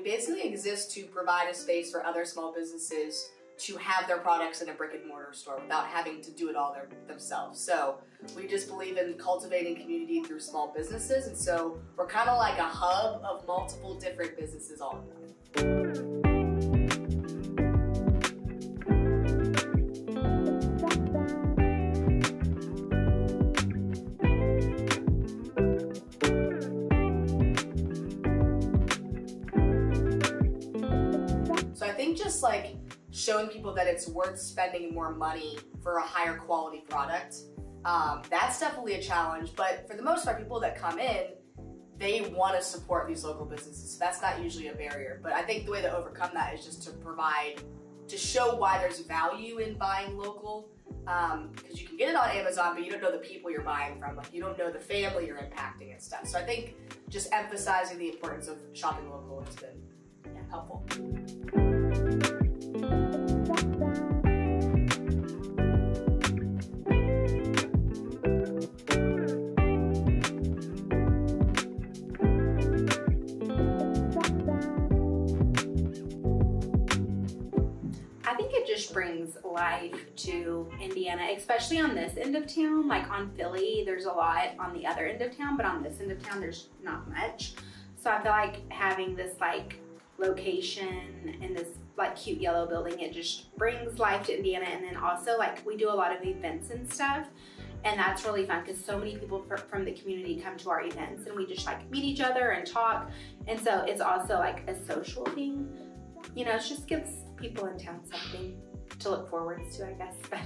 we basically exist to provide a space for other small businesses to have their products in a brick and mortar store without having to do it all their, themselves. So we just believe in cultivating community through small businesses, and so we're kind of like a hub of multiple different businesses all in one. Think just like showing people that it's worth spending more money for a higher quality product, um, that's definitely a challenge. But for the most part, people that come in, they want to support these local businesses. That's not usually a barrier. But I think the way to overcome that is just to provide, to show why there's value in buying local. Because um, you can get it on Amazon, but you don't know the people you're buying from. Like you don't know the family you're impacting and stuff. So I think just emphasizing the importance of shopping local has been yeah, helpful. Just brings life to Indiana, especially on this end of town. Like on Philly, there's a lot on the other end of town, but on this end of town, there's not much. So I feel like having this like location and this like cute yellow building, it just brings life to Indiana. And then also like we do a lot of events and stuff. And that's really fun because so many people from the community come to our events and we just like meet each other and talk. And so it's also like a social thing. You know, it just gives people in town something to look forward to, I guess. But